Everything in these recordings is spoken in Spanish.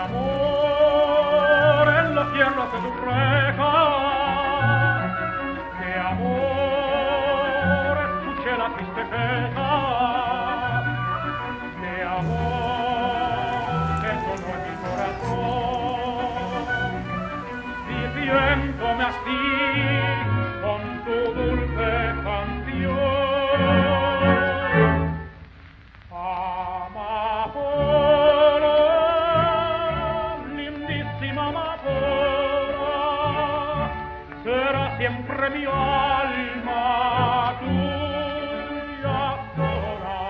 amor en la tierra se surreja, de amor escuché la triste queja, de amor que sonó en mi corazón, diciéndome así con tu dulce ancora será siempre mi alma tuya sola.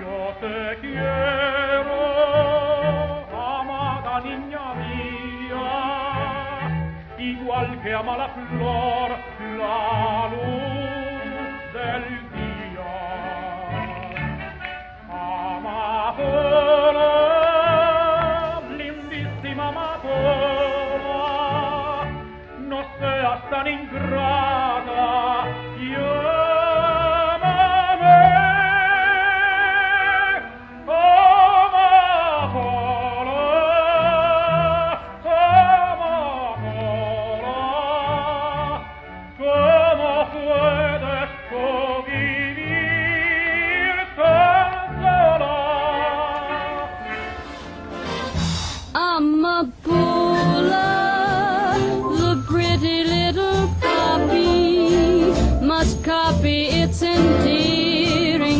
Io te quiero amada niña mia igual que ama la flor la a Stalingrada, io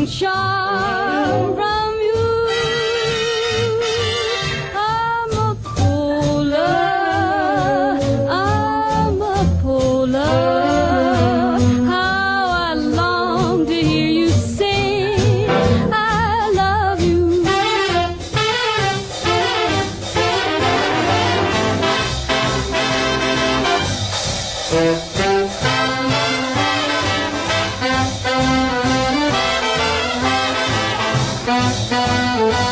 shine. Música